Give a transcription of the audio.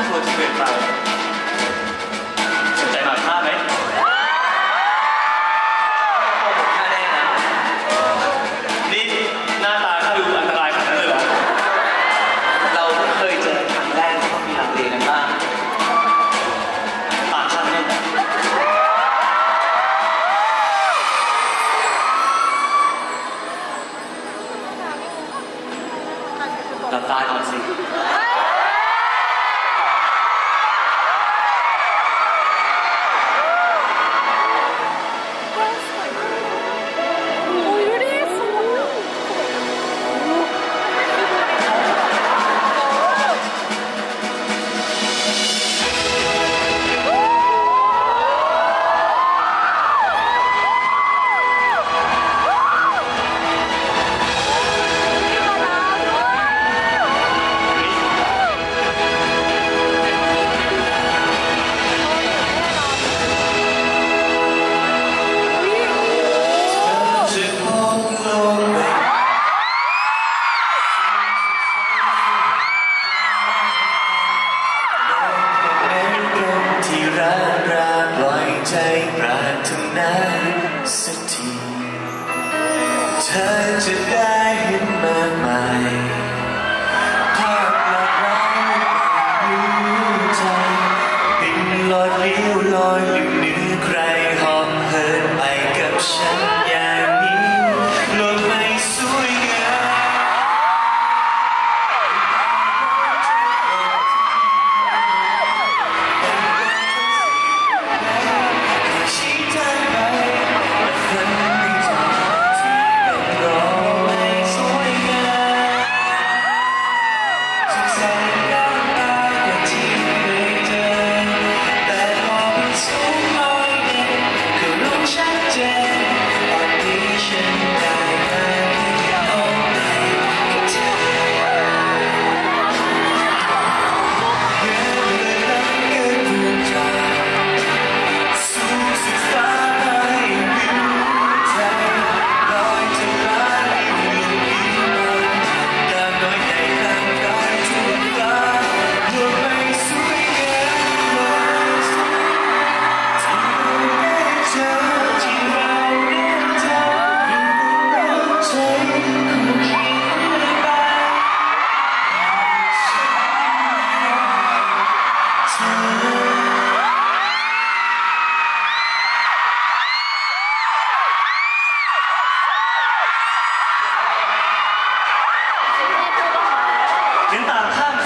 จะเปลี่ยนไปสนใจหน่อยท่าไหมท่าแน่นะนี่หน้าตาถ้าดูอันตรายขนาดนั้นเลยเหรอ เราเพิ่งเคยเจอครั้งแรกต้องมีลังเลกันบ้างปากฉันเนี่ยหลับตาก่อนสิ ถึงไหนสักที เธอจะได้เห็นมากมาภาพหลากหลายรู้ใจบินลอยเลี้ยวลอยอยู่เหนือใครหอมเหินไปกับฉัน 大汉